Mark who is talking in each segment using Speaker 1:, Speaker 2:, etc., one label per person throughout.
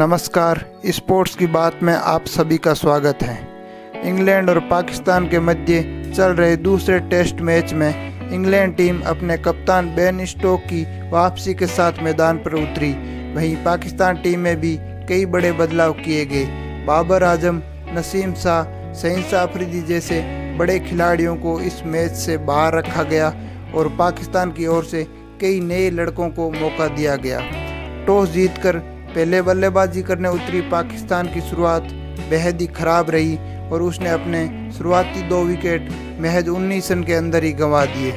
Speaker 1: नमस्कार, स्पोर्ट्स की बात में आप सभी का स्वागत है। इंग्लैंड और पाकिस्तान के मध्य चल रहे दूसरे टेस्ट मैच में इंग्लैंड टीम अपने कप्तान बेन स्टोक की वापसी के साथ मैदान पर उतरी। वहीं पाकिस्तान टीम में भी कई बड़े बदलाव किए गए। बाबर आज़म, नसीम शाह सहिंसा अफरीदी जैसे बड़े खिलाड़ियों को इस मैच से बाहर रखा गया और पाकिस्तान की ओर से कई नए लड़कों को मौका दिया गया। टॉस जीतकर पहले बल्लेबाजी करने उतरी। पाकिस्तान की शुरुआत बेहद ही खराब रही और उसने अपने शुरुआती दो विकेट महज उन्नीस रन के अंदर ही गंवा दिए।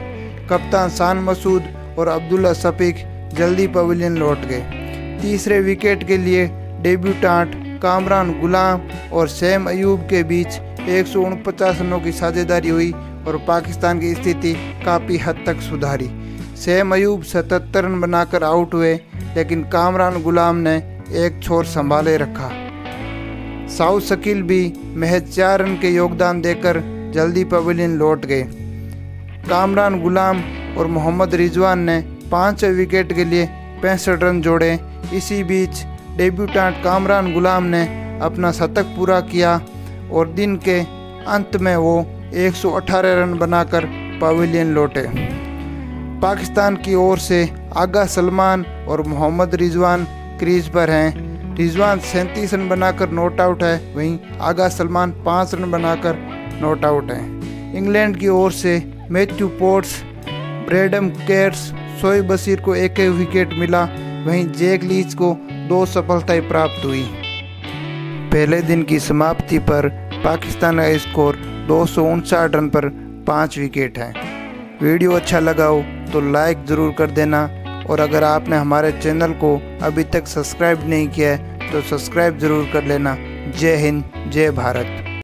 Speaker 1: कप्तान शान मसूद और अब्दुल्ला सफीक जल्दी पवेलियन लौट गए। तीसरे विकेट के लिए डेब्यूटांट कामरान गुलाम और सैम अयूब के बीच एक रनों की साझेदारी हुई और पाकिस्तान की स्थिति काफ़ी हद तक सुधारी। सैम अयूब सतहत्तर रन बनाकर आउट हुए लेकिन कामरान गुलाम ने एक छोर संभाले रखा। साउथ शकील भी महज चार रन के योगदान देकर जल्दी पवेलियन लौट गए। कामरान गुलाम और मोहम्मद रिजवान ने पाँच विकेट के लिए पैंसठ रन जोड़े। इसी बीच डेब्यूटांट कामरान गुलाम ने अपना शतक पूरा किया और दिन के अंत में वो 118 रन बनाकर पवेलियन लौटे। पाकिस्तान की ओर से आगा सलमान और मोहम्मद रिजवान क्रीज पर हैं। रिजवान सैंतीस रन बनाकर नॉट आउट है। वहीं आगा सलमान पाँच रन बनाकर नॉट आउट हैं। इंग्लैंड की ओर से मैथ्यू पोर्ट्स, ब्रेडम केयर्स सोए बशीर को एक एक विकेट मिला। वहीं जैक लीच को दो सफलताएँ प्राप्त हुई। पहले दिन की समाप्ति पर पाकिस्तान का स्कोर दो रन पर पाँच विकेट है। वीडियो अच्छा लगा हो तो लाइक ज़रूर कर देना। और अगर आपने हमारे चैनल को अभी तक सब्सक्राइब नहीं किया है तो सब्सक्राइब ज़रूर कर लेना। जय हिंद, जय भारत।